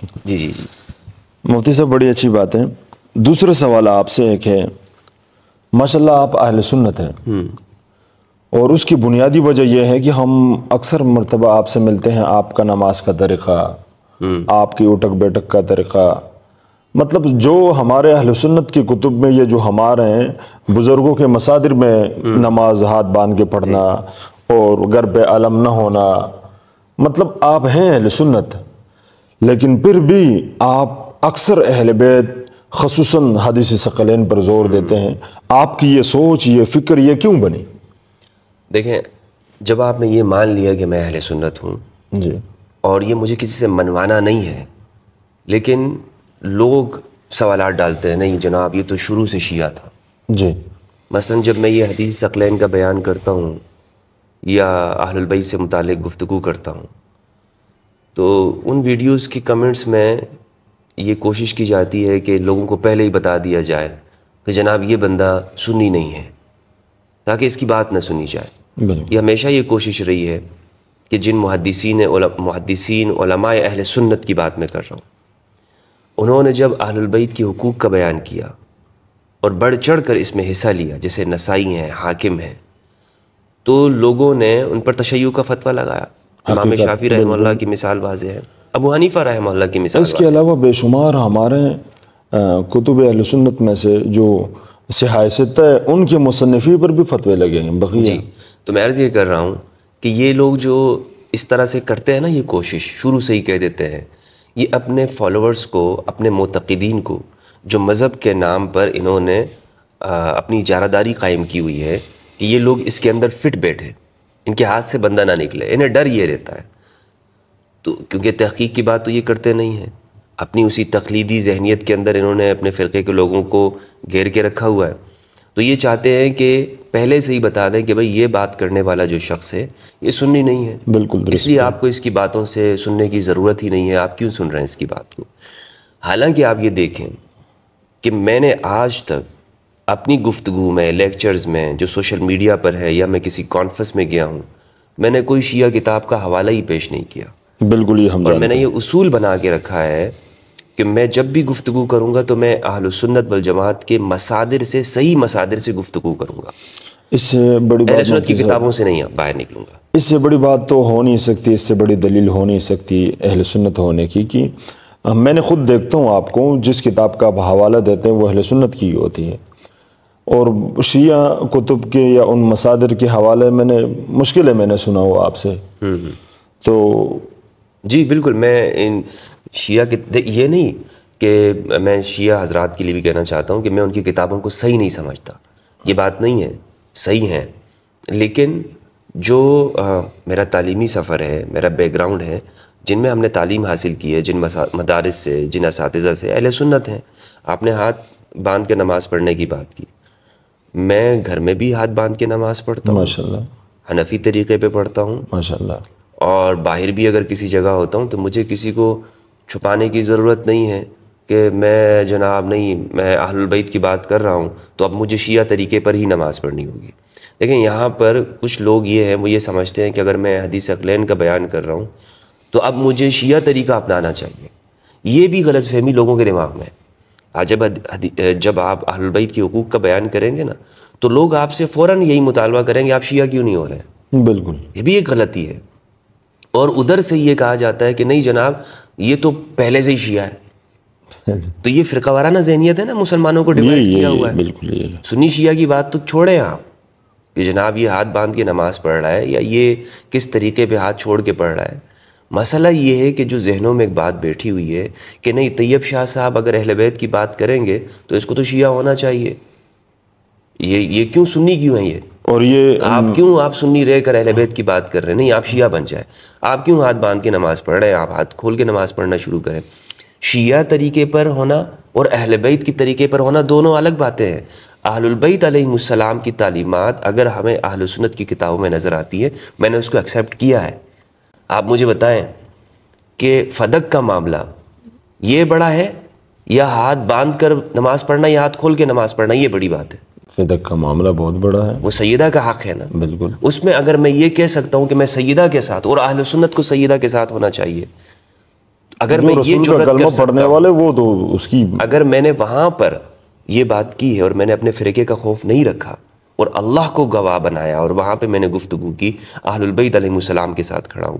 پوچھوں جی جی جی۔ مفتی صاحب بڑی اچھی بات ہے۔ دوسرا سوال آپ سے ایک ہے۔ ماشاء اللہ آپ اہل سنت ہیں۔ اور اس کی بنیادی وجہ یہ ہے کہ ہم اکثر مرتبہ آپ سے ملتے ہیں آپ کا نماز کا طریقہ آپ کی اٹک بیٹک کا طریقہ۔ مطلب جو ہمارے اہل سنت کی کتب میں یہ جو ہمارے ہیں بزرگوں کے مصادر میں نماز ہاتھ باندھ کے پڑھنا اور گھر پہ علم نہ ہونا۔ مطلب آپ ہیں اہل سنت۔ لیکن پھر بھی آپ اکثر اہل بیت خصوصاً حدیث ثقلین پر زور دیتے ہیں۔ آپ کی یہ سوچ یہ فکر یہ کیوں بنی؟ دیکھیں جب آپ نے یہ مان لیا کہ میں اہل سنت ہوں جی۔ اور یہ مجھے کسی سے منوانا نہیں ہے لیکن لوگ سوالات ڈالتے ہیں نہیں جناب یہ تو شروع سے شیعہ تھا۔ جی۔ مثلا جب میں یہ حدیث ثقلین کا بیان کرتا ہوں یا اہل البیت سے متعلق گفتگو کرتا ہوں تو ان ویڈیوز کی کمنٹس میں یہ کوشش کی جاتی ہے کہ لوگوں کو پہلے ہی بتا دیا جائے کہ جناب یہ بندہ سنی نہیں ہے تاکہ اس کی بات نہ سنی جائے۔ یہ ہمیشہ یہ کوشش رہی ہے کہ جن محدثین محدثین علماء اہل سنت کی بات میں کر رہا ہوں۔ انہوں نے جب اہل البیت کی حقوق کا بیان کیا اور بڑھ چڑھ کر اس میں حصہ لیا جیسے نسائی ہیں حاکم ہیں تو لوگوں نے ان پر تشیع کا فتویٰ لگایا۔ امام شافی رحمہ اللہ کی مثال واضح ہے۔ ابو حنیفہ رحمہ اللہ کی مثال اس کے علاوہ بے شمار ہمارے کتب اہل سنت میں سے جو سیاست ہے ان کے مصنفی پر بھی فتوے لگے ہیں بقیہ۔ جی تو میں عرض یہ کر رہا ہوں کہ یہ لوگ جو اس طرح سے کرتے ہیں نا یہ کوشش شروع سے ہی کہہ دیتے ہیں۔ یہ اپنے فالوورز کو اپنے معتقدین کو جو مذہب کے نام پر انہوں نے اپنی جارہ قائم کی ہوئی ہے کہ یہ لوگ اس کے اندر فٹ بیٹھے۔ ان کے ہاتھ سے بندہ نہ نکلے انہیں ڈر یہ رہتا ہے۔ تو کیونکہ تحقیق کی بات تو یہ کرتے نہیں ہیں۔ اپنی اسی تقلیدی ذہنیت کے اندر انہوں نے اپنے فرقے کے لوگوں کو گھیر کے رکھا ہوا ہے۔ تو یہ چاہتے ہیں کہ پہلے سے ہی بتا دیں کہ بھئی یہ بات کرنے والا جو شخص ہے یہ سننی نہیں ہے۔ بالکل اس لیے آپ کو اس کی باتوں سے سننے کی ضرورت ہی نہیں ہے۔ آپ کیوں سن رہے ہیں اس کی بات کو؟ حالانکہ آپ یہ دیکھیں کہ میں نے آج تک اپنی گفتگو میں لیکچرز میں جو سوشل میڈیا پر ہے یا میں کسی کانفرنس میں گیا ہوں میں نے کوئی شیعہ کتاب کا حوالہ ہی پیش نہیں کیا۔ بالکل یہ ہم اور میں نے یہ اصول بنا کے رکھا ہے کہ میں جب بھی گفتگو کروں گا تو میں اہل سنت والجماعت کے مسادر سے صحیح مسادر سے گفتگو کروں گا۔ اس سے بڑی بات سنت کی کتابوں سے نہیں باہر نکلوں گا۔ اس سے بڑی بات تو ہو نہیں سکتی اس سے بڑی دلیل ہو نہیں سکتی اہل سنت ہونے کی کہ میں نے خود دیکھتا ہوں آپ کو جس کتاب کا آپ حوالہ دیتے ہیں وہ اہل سنت کی ہی ہوتی ہے۔ اور شیعہ کتب کے یا ان مصادر کے حوالے میں نے مشکل ہے میں نے سنا ہوا آپ سے۔ تو جی بالکل میں ان شیعہ کے یہ نہیں کہ میں شیعہ حضرات کے لیے بھی کہنا چاہتا ہوں کہ میں ان کی کتابوں کو صحیح نہیں سمجھتا۔ یہ بات نہیں ہے صحیح ہیں۔ لیکن جو میرا تعلیمی سفر ہے میرا بیک گراؤنڈ ہے جن میں ہم نے تعلیم حاصل کی ہے جن مدارس سے جن اساتذہ سے اہل سنت ہیں۔ آپ نے ہاتھ باندھ کے نماز پڑھنے کی بات کی۔ میں گھر میں بھی ہاتھ باندھ کے نماز پڑھتا ہوں۔ ماشاء اللہ حنفی طریقے پہ پڑھتا ہوں۔ ماشاء اللہ اور باہر بھی اگر کسی جگہ ہوتا ہوں تو مجھے کسی کو چھپانے کی ضرورت نہیں ہے کہ میں جناب نہیں میں اہل البیت کی بات کر رہا ہوں تو اب مجھے شیعہ طریقے پر ہی نماز پڑھنی ہوگی۔ لیکن یہاں پر کچھ لوگ یہ ہیں وہ یہ سمجھتے ہیں کہ اگر میں حدیث اقلین کا بیان کر رہا ہوں تو اب مجھے شیعہ طریقہ اپنانا چاہیے۔ یہ بھی غلط فہمی لوگوں کے دماغ میں ہے۔ جب جب آپ اہل البیت کی حقوق کا بیان کریں گے نا تو لوگ آپ سے فوراً یہی مطالبہ کریں گے آپ شیعہ کیوں نہیں ہو رہے؟ ہیں بالکل۔ یہ بھی ایک غلطی ہے۔ اور ادھر سے یہ کہا جاتا ہے کہ نہیں جناب یہ تو پہلے سے ہی شیعہ ہے۔ تو یہ فرقہ وارانہ ذہنیت ہے نا مسلمانوں کو ڈیوائڈ کیا ہوا ہے۔ بالکل سنی شیعہ کی بات تو چھوڑیں آپ۔ کہ جناب یہ ہاتھ باندھ کے نماز پڑھ رہا ہے یا یہ کس طریقے پہ ہاتھ چھوڑ کے پڑھ رہا ہے؟ مسئلہ یہ ہے کہ جو ذہنوں میں ایک بات بیٹھی ہوئی ہے کہ نہیں طیب شاہ صاحب اگر اہل بیت کی بات کریں گے تو اس کو تو شیعہ ہونا چاہیے۔ یہ یہ کیوں سنی کیوں ہیں یہ؟ اور یہ آپ کیوں آپ سنی رہ کر اہل بیت کی بات کر رہے ہیں؟ نہیں آپ شیعہ بن جائے آپ کیوں ہاتھ باندھ کے نماز پڑھ رہے ہیں؟ آپ ہاتھ کھول کے نماز پڑھنا شروع کریں۔ شیعہ طریقے پر ہونا اور اہل بیت کی طریقے پر ہونا دونوں الگ باتیں ہیں۔ اہل البیت علیہ السلام کی تعلیمات اگر ہمیں اہل سنت کی کتابوں میں نظر آتی ہے میں نے اس کو ایکسیپٹ کیا ہے۔ آپ مجھے بتائیں کہ فدق کا معاملہ یہ بڑا ہے یا ہاتھ باندھ کر نماز پڑھنا یا ہاتھ کھول کے نماز پڑھنا یہ بڑی بات ہے؟ فدق کا معاملہ بہت بڑا ہے۔ وہ سیدہ کا حق ہے نا؟ بالکل۔ اس میں اگر میں یہ کہہ سکتا ہوں کہ میں سیدہ کے ساتھ اور اہل سنت کو سیدہ کے ساتھ ہونا چاہیے اگر میں یہ جرت پڑھنے والے وہ تو اس کی اگر میں نے وہاں پر یہ بات کی ہے اور میں نے اپنے فرقے کا خوف نہیں رکھا اور اللہ کو گواہ بنایا اور وہاں پہ میں نے گفتگو کی اہل البیت علیہ السلام کے ساتھ کھڑا ہوں۔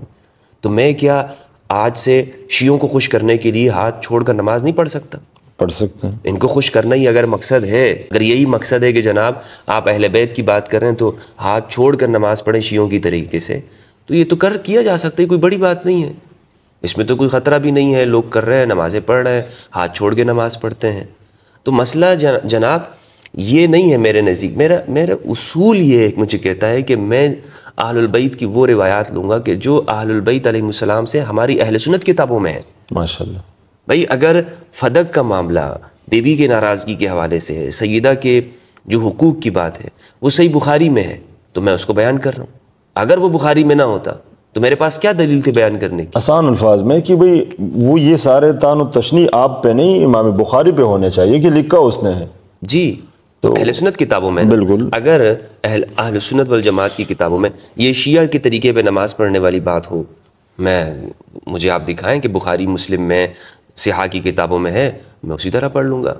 تو میں کیا آج سے شیعوں کو خوش کرنے کے لیے ہاتھ چھوڑ کر نماز نہیں پڑھ سکتا؟ پڑھ سکتے ہیں۔ ان کو خوش کرنا ہی اگر مقصد ہے۔ اگر یہی مقصد ہے کہ جناب آپ اہل بیت کی بات کر رہے ہیں تو ہاتھ چھوڑ کر نماز پڑھیں شیعوں کی طریقے سے۔ تو یہ تو کر کیا جا سکتا ہے کوئی بڑی بات نہیں ہے۔ اس میں تو کوئی خطرہ بھی نہیں ہے لوگ کر رہے ہیں نمازیں پڑھ رہے ہیں ہاتھ چھوڑ کے نماز پڑھتے ہیں۔ تو مسئلہ جن- جناب یہ نہیں ہے میرے نزدیک۔ میرا میرا اصول یہ مجھے کہتا ہے کہ میں اہل البیت کی وہ روایات لوں گا کہ جو اہل البیت علیہ السلام سے ہماری اہل سنت کتابوں میں ہیں۔ ماشاء اللہ بھائی اگر فدق کا معاملہ بیوی کے ناراضگی کے حوالے سے ہے سیدہ کے جو حقوق کی بات ہے وہ صحیح بخاری میں ہے تو میں اس کو بیان کر رہا ہوں۔ اگر وہ بخاری میں نہ ہوتا تو میرے پاس کیا دلیل تھی بیان کرنے کی؟ آسان الفاظ میں کہ بھئی وہ یہ سارے تان و تشنی آپ پہ نہیں امام بخاری پہ ہونے چاہیے کہ لکھا اس نے ہے۔ جی۔ تو اہل سنت کتابوں میں بالکل۔ اگر اہل اہل سنت والجماعت کی کتابوں میں یہ شیعہ کے طریقے پہ نماز پڑھنے والی بات ہو میں مجھے آپ دکھائیں کہ بخاری مسلم میں سیاح کی کتابوں میں ہے میں اسی طرح پڑھ لوں گا۔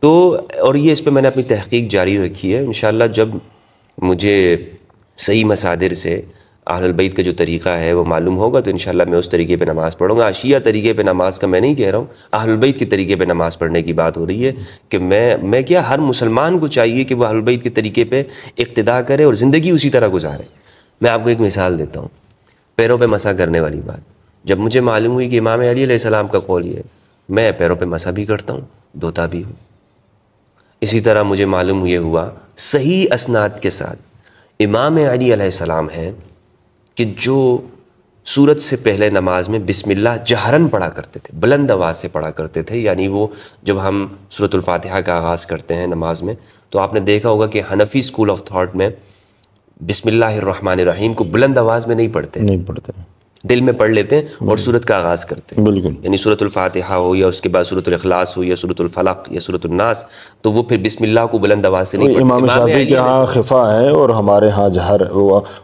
تو اور یہ اس پہ میں نے اپنی تحقیق جاری رکھی ہے انشاءاللہ جب مجھے صحیح مصادر سے اہل البیت کا جو طریقہ ہے وہ معلوم ہوگا، تو انشاءاللہ میں اس طریقے پہ نماز پڑھوں گا۔ شیعہ طریقے پہ نماز کا میں نہیں کہہ رہا ہوں اہل البیت کے طریقے پہ نماز پڑھنے کی بات ہو رہی ہے کہ میں میں کیا ہر مسلمان کو چاہیے کہ وہ اہل البیت کے طریقے پہ اقتدا کرے اور زندگی اسی طرح گزارے۔ میں آپ کو ایک مثال دیتا ہوں، پیروں پہ مسا کرنے والی بات۔ جب مجھے معلوم ہوئی کہ امام علی علیہ السلام کا قول یہ ہے، میں پیروں پہ مسا بھی کرتا ہوں، دھوتا بھی ہوں۔ اسی طرح مجھے معلوم یہ ہوا، صحیح اسناد کے ساتھ امام علی علیہ السلام ہیں کہ جو سورت سے پہلے نماز میں بسم اللہ جہرن پڑھا کرتے تھے، بلند آواز سے پڑھا کرتے تھے یعنی وہ جب ہم سورت الفاتحہ کا آغاز کرتے ہیں نماز میں، تو آپ نے دیکھا ہوگا کہ حنفی اسکول آف تھاٹ میں بسم اللہ الرحمن الرحیم کو بلند آواز میں نہیں پڑھتے۔ نہیں پڑھتے۔ دل میں پڑھ لیتے ہیں اور سورت کا آغاز کرتے ہیں۔ بالکل۔ یعنی صورت الفاتحہ ہو یا اس کے بعد صورت الاخلاص ہو یا صورت الفلق یا صورت الناس تو وہ پھر بسم اللہ کو بلند آواز سے نہیں امام شافی کے ہاں خفا ہے اور ہمارے ہاں جہر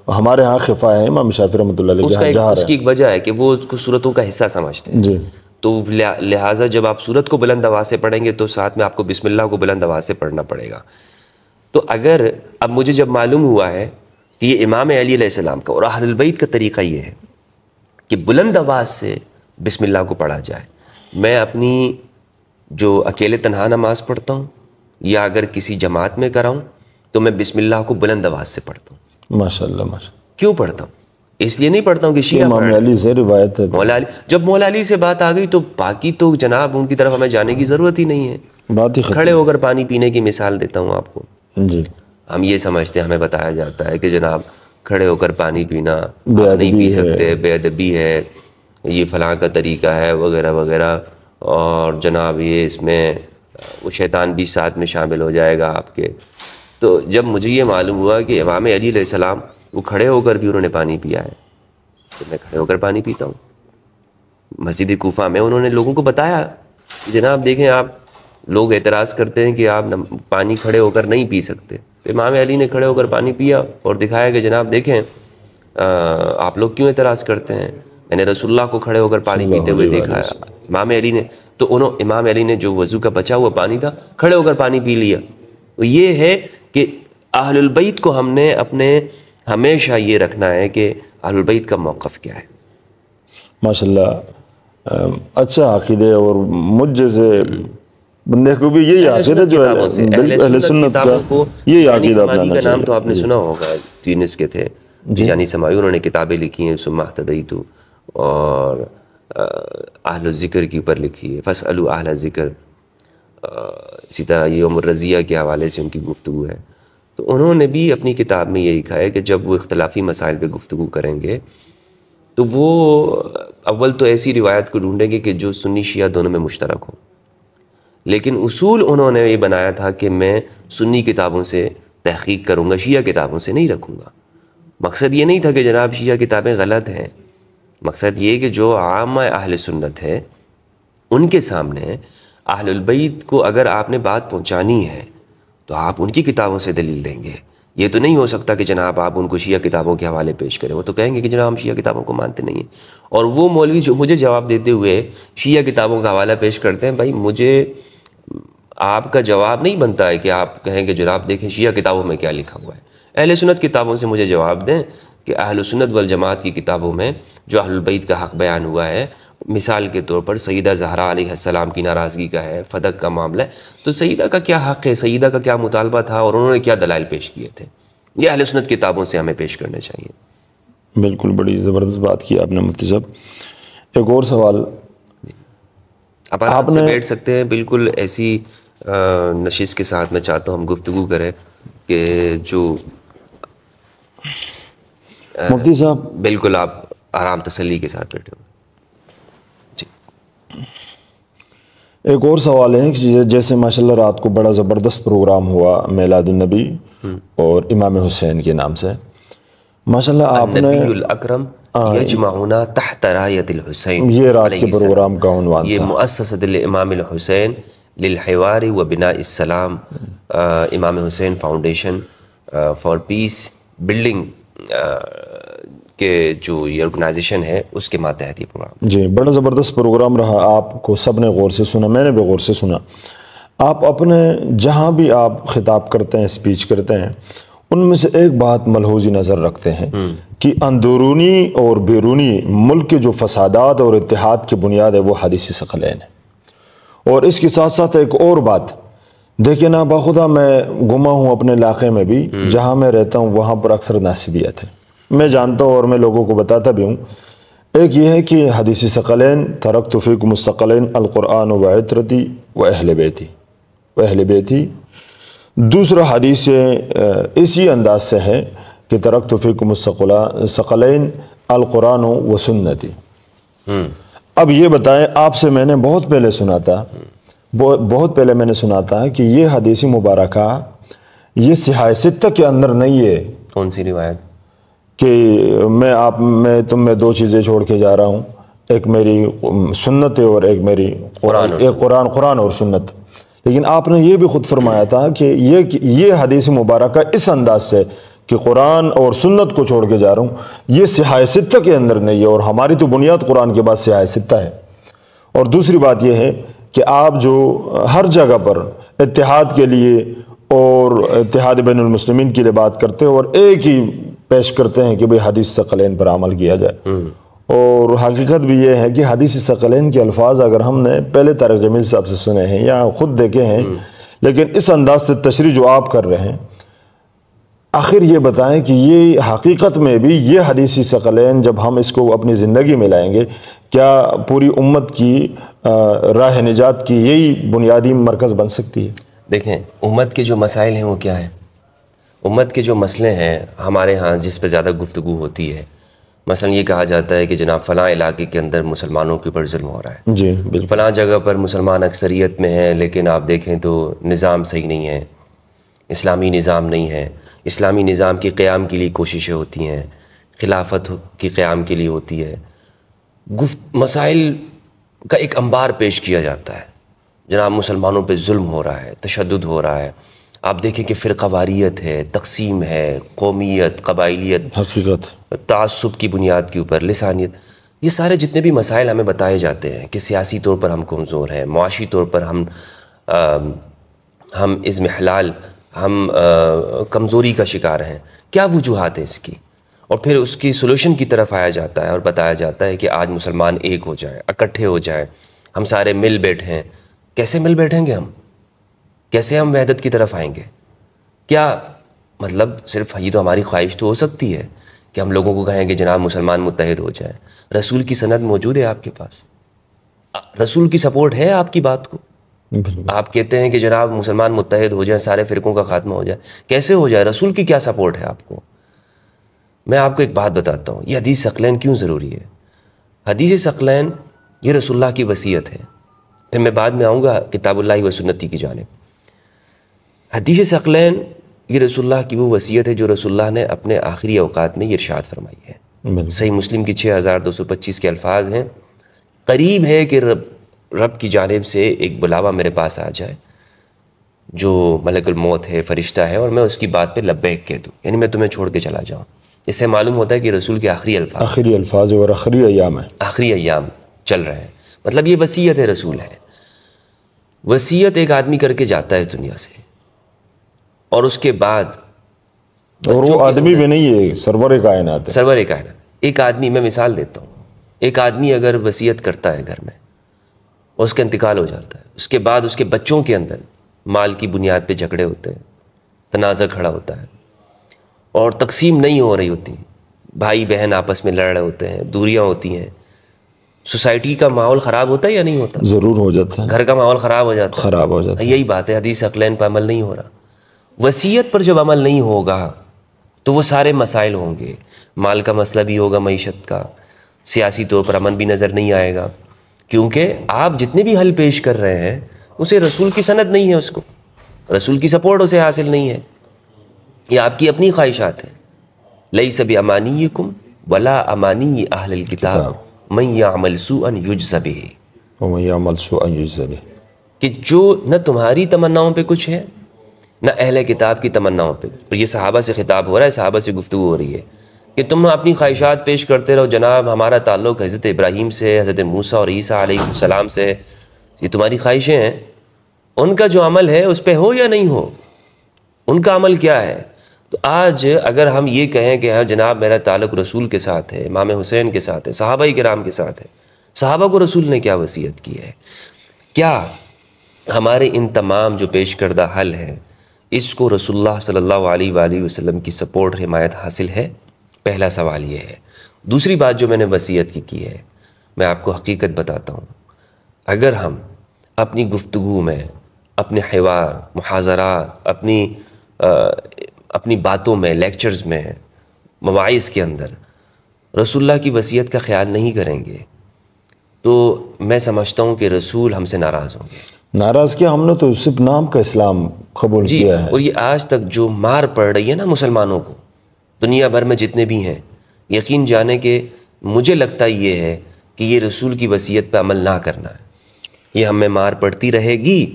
ہمارے ہاں خفا ہے امام شافی رحمۃ اللہ علیہ کے کا ہاں جہر اس کی ایک وجہ ہے کہ وہ اس کو صورتوں کا حصہ سمجھتے ہیں۔ جی۔ تو لہٰذا جب آپ صورت کو بلند آواز سے پڑھیں گے تو ساتھ میں آپ کو بسم اللہ کو بلند آواز سے پڑھنا پڑے گا۔ تو اگر اب مجھے جب معلوم ہوا ہے کہ یہ امام علی علیہ السلام کا اور اہل البیت کا طریقہ یہ ہے کہ بلند آواز سے بسم اللہ کو پڑھا جائے۔ میں اپنی جو اکیلے تنہا نماز پڑھتا ہوں یا اگر کسی جماعت میں کراؤں تو میں بسم اللہ کو بلند آواز سے پڑھتا ہوں۔ ماشاء اللہ ماشاء کیوں پڑھتا ہوں؟ اس لیے نہیں پڑھتا ہوں کہ شیعہ امام علی سے روایت ہے۔ مولا علی جب مولا علی سے بات آ گئی تو باقی تو جناب ان کی طرف ہمیں جانے کی ضرورت ہی نہیں ہے۔ بات ہی کھڑے ہو کر پانی پینے کی مثال دیتا ہوں آپ کو۔ جی۔ ہم یہ سمجھتے ہیں ہمیں بتایا جاتا ہے کہ جناب کھڑے ہو کر پانی پینا نہیں پی سکتے بے ادبی ہے۔ یہ فلاں کا طریقہ ہے وغیرہ وغیرہ۔ اور جناب یہ اس میں وہ شیطان بھی ساتھ میں شامل ہو جائے گا آپ کے۔ تو جب مجھے یہ معلوم ہوا کہ امام علی علیہ السلام وہ کھڑے ہو کر بھی انہوں نے پانی پیا ہے تو میں کھڑے ہو کر پانی پیتا ہوں۔ مسجد کوفہ میں انہوں نے لوگوں کو بتایا جناب دیکھیں آپ لوگ اعتراض کرتے ہیں کہ آپ پانی کھڑے ہو کر نہیں پی سکتے۔ تو امام علی نے کھڑے ہو کر پانی پیا اور دکھایا کہ جناب دیکھیں آپ لوگ کیوں اعتراض کرتے ہیں؟ میں نے رسول اللہ کو کھڑے ہو کر پانی پیتے ہوئے دیکھا امام علی نے تو انہوں امام علی نے جو وضو کا بچا ہوا پانی تھا کھڑے ہو کر پانی پی لیا۔ تو یہ ہے کہ اہل البیت کو ہم نے اپنے ہمیشہ یہ رکھنا ہے کہ اہل البیت کا موقف کیا ہے۔ ماشاء اللہ اچھا عقیدے اور مجھ جیسے بندے کو بھی یہی عقیدہ جو اہل سنت کا یہی عقیدہ اپنانا کا نام تو آپ نے چاہیے سنا ہوگا تینس کے تھے۔ یعنی سماعی انہوں نے کتابیں لکھی ہیں سما تدیتو اور اہل الذکر کے اوپر لکھی ہے۔ فص اہل ذکر اسی طرح یوم الرضیہ کے حوالے سے ان کی گفتگو ہے۔ تو انہوں نے بھی اپنی کتاب میں یہ لکھا ہے کہ جب وہ اختلافی مسائل پہ گفتگو کریں گے تو وہ اول تو ایسی روایت کو ڈھونڈیں گے کہ جو سنی شیعہ دونوں میں مشترک ہو لیکن اصول انہوں نے یہ بنایا تھا کہ میں سنی کتابوں سے تحقیق کروں گا، شیعہ کتابوں سے نہیں رکھوں گا۔ مقصد یہ نہیں تھا کہ جناب شیعہ کتابیں غلط ہیں۔ مقصد یہ کہ جو عام اہل سنت ہے، ان کے سامنے اہل البیت کو اگر آپ نے بات پہنچانی ہے، تو آپ ان کی کتابوں سے دلیل دیں گے۔ یہ تو نہیں ہو سکتا کہ جناب آپ ان کو شیعہ کتابوں کے حوالے پیش کریں۔ وہ تو کہیں گے کہ جناب ہم شیعہ کتابوں کو مانتے نہیں ہیں۔ اور وہ مولوی جو مجھے جواب دیتے ہوئے شیعہ کتابوں کا حوالہ پیش کرتے ہیں، بھائی مجھے آپ کا جواب نہیں بنتا ہے کہ آپ کہیں کہ جناب دیکھیں شیعہ کتابوں میں کیا لکھا ہوا ہے۔ اہل سنت کتابوں سے مجھے جواب دیں کہ اہل سنت والجماعت کی کتابوں میں جو اہل البعید کا حق بیان ہوا ہے مثال کے طور پر سیدہ زہرا علیہ السلام کی ناراضگی کا ہے فدق کا معاملہ ہے۔ تو سیدہ کا کیا حق ہے؟ سیدہ کا کیا مطالبہ تھا اور انہوں نے کیا دلائل پیش کیے تھے؟ یہ اہل سنت کتابوں سے ہمیں پیش کرنے چاہیے۔ بالکل بڑی زبردست بات کی آپ نے مفتی صاحب۔ ایک اور سوال۔ آپ آپ بیٹھ سکتے ہیں بالکل ایسی نشست کے ساتھ میں چاہتا ہوں ہم گفتگو کریں کہ جو مفتی صاحب۔ بالکل آپ آرام تسلی کے ساتھ بیٹھے ہو جی۔ ایک اور سوال ہے کہ جیسے ماشاء اللہ رات کو بڑا زبردست پروگرام ہوا میلاد النبی اور امام حسین کے نام سے۔ ماشاء اللہ آپ نے الاکرم یجمعنا تحت رایت الحسین یہ رات کے پروگرام کا عنوان یہ مؤسسۃ الامام الحسین للحوار و بنا السلام Imam Hussain Foundation for Peace Building کہ جو یہ آرگنائزیشن ہے اس کے ماتحت یہ پروگرام جی بڑا زبردست پروگرام رہا آپ کو سب نے غور سے سنا میں نے بھی غور سے سنا۔ آپ اپنے جہاں بھی آپ خطاب کرتے ہیں اسپیچ کرتے ہیں ان میں سے ایک بات ملحوظی نظر رکھتے ہیں کہ اندرونی اور بیرونی ملک کے جو فسادات اور اتحاد کی بنیاد ہے وہ حدیثی ثقلین ہے۔ اور اس کے ساتھ ساتھ ایک اور بات دیکھیں نا باخدا میں گما ہوں اپنے علاقے میں بھی جہاں میں رہتا ہوں وہاں پر اکثر ناصبیت ہے۔ میں جانتا ہوں اور میں لوگوں کو بتاتا بھی ہوں۔ ایک یہ ہے کہ حدیثی ثقلین ترک توفیق مستقلین القرآن و عطرتی و اہل بیتی۔ و اہل بیتی۔ دوسرا حدیث اسی انداز سے ہے کہ ترک توفیق مستقلہ ثقلین القرآن و سنتی۔ اب یہ بتائیں آپ سے میں نے بہت پہلے سنا تھا بہت پہلے میں نے سنا تھا کہ یہ حدیثی مبارکہ یہ سیاح ستہ کے اندر نہیں ہے۔ کون سی روایت؟ کہ میں آپ میں تم میں دو چیزیں چھوڑ کے جا رہا ہوں ایک میری سنت ہے اور ایک میری قرآن ایک قرآن قرآن اور سنت۔ لیکن آپ نے یہ بھی خود فرمایا تھا کہ یہ یہ حدیث مبارکہ اس انداز سے کہ قرآن اور سنت کو چھوڑ کے جا رہا ہوں۔ یہ سیاح ستہ کے اندر نہیں ہے اور ہماری تو بنیاد قرآن کے بعد سیاح ستہ ہے۔ اور دوسری بات یہ ہے کہ آپ جو ہر جگہ پر اتحاد کے لیے اور اتحاد بین المسلمین کے لیے بات کرتے ہیں اور ایک ہی پیش کرتے ہیں کہ بھئی حدیث ثقلین پر عمل کیا جائے۔ اور حقیقت بھی یہ ہے کہ حدیث ثقلین کے الفاظ اگر ہم نے پہلے طارق جمیل صاحب سے سنے ہیں یا خود دیکھے ہیں لیکن اس انداز سے تشریح جو آپ کر رہے ہیں آخر یہ بتائیں کہ یہ حقیقت میں بھی یہ حدیثی ثقلین جب ہم اس کو اپنی زندگی میں لائیں گے کیا پوری امت کی راہ نجات کی یہی بنیادی مرکز بن سکتی ہے؟ دیکھیں امت کے جو مسائل ہیں وہ کیا ہیں؟ امت کے جو مسئلے ہیں ہمارے ہاں جس پہ زیادہ گفتگو ہوتی ہے مثلا یہ کہا جاتا ہے کہ جناب فلاں علاقے کے اندر مسلمانوں کے اوپر ظلم ہو رہا ہے۔ جی فلاں جگہ پر مسلمان اکثریت میں ہیں لیکن آپ دیکھیں تو نظام صحیح نہیں ہے اسلامی نظام نہیں ہے۔ اسلامی نظام کی قیام کے لیے کوششیں ہوتی ہیں خلافت کی قیام کے لیے ہوتی ہے۔ گفت مسائل کا ایک انبار پیش کیا جاتا ہے۔ جناب مسلمانوں پہ ظلم ہو رہا ہے تشدد ہو رہا ہے۔ آپ دیکھیں کہ فرقہ واریت ہے تقسیم ہے قومیت قبائلیت حقیقت۔ تعصب کی بنیاد کے اوپر لسانیت۔ یہ سارے جتنے بھی مسائل ہمیں بتائے جاتے ہیں کہ سیاسی طور پر ہم کمزور ہیں معاشی طور پر ہم ہم اس میں حلال ہم کمزوری کا شکار ہیں۔ کیا وجوہات ہیں اس کی؟ اور پھر اس کی سلوشن کی طرف آیا جاتا ہے اور بتایا جاتا ہے کہ آج مسلمان ایک ہو جائے اکٹھے ہو جائیں، ہم سارے مل بیٹھیں کیسے مل بیٹھیں گے ہم؟ کیسے ہم وحدت کی طرف آئیں گے؟ کیا مطلب صرف یہ تو ہماری خواہش تو ہو سکتی ہے کہ ہم لوگوں کو کہیں کہ جناب مسلمان متحد ہو جائیں۔ رسول کی سند موجود ہے آپ کے پاس۔ رسول کی سپورٹ ہے آپ کی بات کو؟ آپ کہتے ہیں کہ جناب مسلمان متحد ہو جائیں سارے فرقوں کا خاتمہ ہو جائے کیسے ہو جائے؟ رسول کی کیا سپورٹ ہے آپ کو؟ میں آپ کو ایک بات بتاتا ہوں یہ حدیث ثقلین کیوں ضروری ہے؟ حدیث ثقلین یہ رسول اللہ کی وصیت ہے۔ پھر میں بعد میں آؤں گا کتاب اللہ و سنتی کی جانب۔ حدیث ثقلین یہ رسول اللہ کی وہ وصیت ہے جو رسول اللہ نے اپنے آخری اوقات میں یہ ارشاد فرمائی ہے۔ صحیح مسلم کی چھ ہزار دو سو پچیس کے الفاظ ہیں۔ قریب ہے کہ رب رب کی جانب سے ایک بلاوا میرے پاس آ جائے جو ملک الموت ہے فرشتہ ہے اور میں اس کی بات پہ لبیک کہہ دوں۔ یعنی میں تمہیں چھوڑ کے چلا جاؤں۔ اس سے معلوم ہوتا ہے کہ رسول کے آخری الفاظ۔ آخری الفاظ اور آخری ایام ہے آخری ایام چل رہے ہیں۔ مطلب یہ وصیت ہے رسول ہے۔ وصیت ایک آدمی کر کے جاتا ہے اس دنیا سے۔ اور اس کے بعد اور وہ آدمی بھی نہیں ہے سرور کائنات ہے۔ سرور کائنات۔ ایک آدمی میں مثال دیتا ہوں۔ ایک آدمی اگر وصیت کرتا ہے گھر میں اور اس کا انتقال ہو جاتا ہے۔ اس کے بعد اس کے بچوں کے اندر مال کی بنیاد پہ جھگڑے ہوتے ہیں تنازع کھڑا ہوتا ہے۔ اور تقسیم نہیں ہو رہی ہوتی بھائی بہن آپس میں لڑ رہے ہوتے ہیں دوریاں ہوتی ہیں۔ سوسائٹی کا ماحول خراب ہوتا ہے یا نہیں ہوتا؟ ضرور ہو جاتا ہے۔ گھر کا ماحول خراب ہو جاتا خراب ہو جاتا ہے۔ یہی بات ہے حدیث اقلین پر عمل نہیں ہو رہا۔ وصیت پر جب عمل نہیں ہوگا تو وہ سارے مسائل ہوں گے۔ مال کا مسئلہ بھی ہوگا معیشت کا۔ سیاسی طور پر امن بھی نظر نہیں آئے گا۔ کیونکہ آپ جتنے بھی حل پیش کر رہے ہیں اسے رسول کی صنعت نہیں ہے اس کو۔ رسول کی سپورٹ اسے حاصل نہیں ہے۔ یہ آپ کی اپنی خواہشات ہیں۔ لئی سب امانی کم ولا امانی اہل الکتاب میں یا عمل سو ان یوج وَمَن سُوءًا بِهِ۔ کہ جو نہ تمہاری تمناؤں پہ کچھ ہے نہ اہل کتاب کی تمناؤں پہ۔ اور یہ صحابہ سے خطاب ہو رہا ہے صحابہ سے گفتگو ہو رہی ہے۔ کہ تم اپنی خواہشات پیش کرتے رہو۔ جناب، ہمارا تعلق حضرت ابراہیم سے، حضرت موسیٰ اور عیسیٰ علیہ السلام سے یہ تمہاری خواہشیں ہیں۔ ان کا جو عمل ہے، اس پہ ہو یا نہیں ہو؟ ان کا عمل کیا ہے؟ تو آج اگر ہم یہ کہیں کہ ہاں جناب، میرا تعلق رسول کے ساتھ ہے، امام حسین کے ساتھ ہے، صحابہ کرام کے ساتھ ہے، صحابہ کو رسول نے کیا وصیت کی ہے؟ کیا ہمارے ان تمام جو پیش کردہ حل ہیں، اس کو رسول اللہ صلی اللہ علیہ وآلہ وسلم کی سپورٹ، حمایت حاصل ہے؟ پہلا سوال یہ ہے۔ دوسری بات جو میں نے وصیت کی کی ہے میں آپ کو حقیقت بتاتا ہوں۔ اگر ہم اپنی گفتگو میں اپنے حوار محاذرات اپنی اپنی باتوں میں لیکچرز میں مواعث کے اندر رسول اللہ کی وصیت کا خیال نہیں کریں گے تو میں سمجھتا ہوں کہ رسول ہم سے ناراض ہوں گے۔ ناراض کیا ہم نے تو صرف نام کا اسلام قبول جی کیا ہے۔ اور یہ آج تک جو مار پڑ رہی ہے نا مسلمانوں کو دنیا بھر میں جتنے بھی ہیں، یقین جانے کہ مجھے لگتا یہ ہے کہ یہ رسول کی وصیت پہ عمل نہ کرنا ہے۔ یہ ہمیں مار پڑتی رہے گی،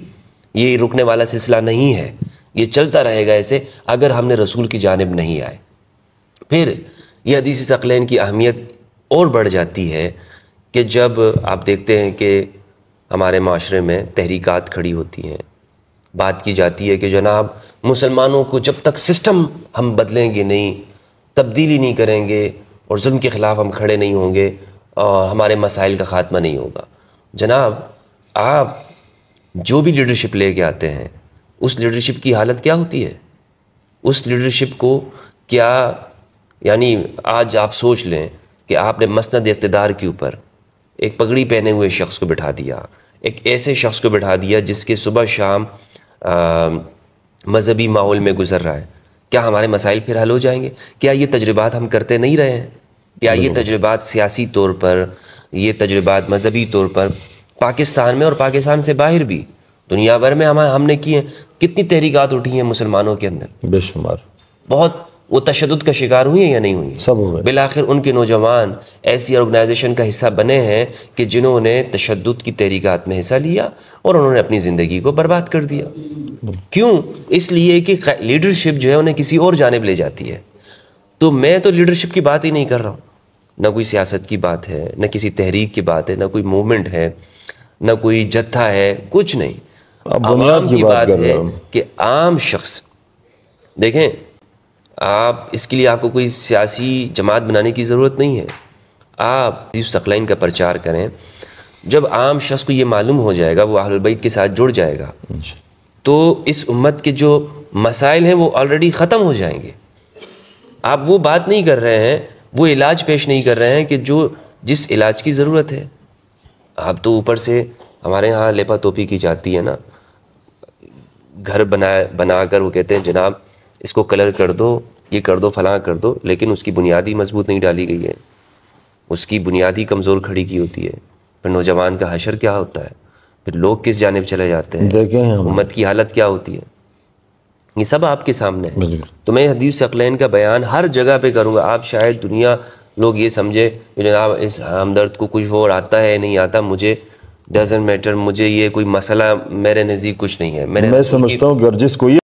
یہ رکنے والا سلسلہ نہیں ہے، یہ چلتا رہے گا ایسے اگر ہم نے رسول کی جانب نہیں آئے۔ پھر یہ حدیث ثقلین کی اہمیت اور بڑھ جاتی ہے کہ جب آپ دیکھتے ہیں کہ ہمارے معاشرے میں تحریکات کھڑی ہوتی ہیں، بات کی جاتی ہے کہ جناب مسلمانوں کو جب تک سسٹم ہم بدلیں گے نہیں تبدیلی نہیں کریں گے اور ظلم کے خلاف ہم کھڑے نہیں ہوں گے اور ہمارے مسائل کا خاتمہ نہیں ہوگا۔ جناب، آپ جو بھی لیڈرشپ لے کے آتے ہیں، اس لیڈرشپ کی حالت کیا ہوتی ہے؟ اس لیڈرشپ کو کیا یعنی آج آپ سوچ لیں کہ آپ نے مسند اقتدار کے اوپر ایک پگڑی پہنے ہوئے شخص کو بٹھا دیا، ایک ایسے شخص کو بٹھا دیا جس کے صبح شام مذہبی ماحول میں گزر رہا ہے۔ کیا ہمارے مسائل پھر حل ہو جائیں گے؟ کیا یہ تجربات ہم کرتے نہیں رہے ہیں؟ کیا یہ تجربات سیاسی طور پر یہ تجربات مذہبی طور پر پاکستان میں اور پاکستان سے باہر بھی دنیا بھر میں ہم ہم نے کی ہیں؟ کتنی تحریکات اٹھی ہیں مسلمانوں کے اندر؟ بے شمار۔ بہت وہ تشدد کا شکار ہوئی ہیں یا نہیں ہوئی سب ہو بالآخر ان کے نوجوان ایسی آرگنائزیشن کا حصہ بنے ہیں کہ جنہوں نے تشدد کی تحریکات میں حصہ لیا اور انہوں نے اپنی زندگی کو برباد کر دیا۔ کیوں؟ اس لیے کہ لیڈرشپ جو ہے انہیں کسی اور جانب لے جاتی ہے۔ تو میں تو لیڈرشپ کی بات ہی نہیں کر رہا ہوں۔ نہ کوئی سیاست کی بات ہے نہ کسی تحریک کی بات ہے نہ کوئی موومنٹ ہے نہ کوئی جتھا ہے کچھ نہیں۔ عوام کی بات ہے کہ عام شخص دیکھیں آپ اس کے لیے آپ کو کوئی سیاسی جماعت بنانے کی ضرورت نہیں ہے۔ آپ اس ثقلین کا پرچار کریں۔ جب عام شخص کو یہ معلوم ہو جائے گا وہ اہل البیت کے ساتھ جڑ جائے گا۔ تو اس امت کے جو مسائل ہیں وہ آلریڈی ختم ہو جائیں گے۔ آپ وہ بات نہیں کر رہے ہیں وہ علاج پیش نہیں کر رہے ہیں کہ جو جس علاج کی ضرورت ہے۔ آپ تو اوپر سے ہمارے یہاں لیپا توپی کی جاتی ہے نا۔ گھر بنا بنا کر وہ کہتے ہیں جناب اس کو کلر کر دو۔ یہ کر دو فلاں کر دو لیکن اس کی بنیادی مضبوط نہیں ڈالی گئی ہے۔ اس کی بنیادی کمزور کھڑی کی ہوتی ہے۔ پھر نوجوان کا حشر کیا ہوتا ہے؟ پھر لوگ کس جانب چلے جاتے ہیں؟ امت کی حالت کیا ہوتی ہے؟ یہ سب آپ کے سامنے ہے تو میں حدیث ثقلین کا بیان ہر جگہ پہ کروں گا۔ آپ شاید دنیا لوگ یہ سمجھے کہ جناب اس ہمدرد کو کچھ اور آتا ہے نہیں آتا مجھے ڈزنٹ میٹر مجھے یہ کوئی مسئلہ میرے نزدیک کچھ نہیں ہے۔ میں سمجھتا ہوں کہ اگر جس کو یہ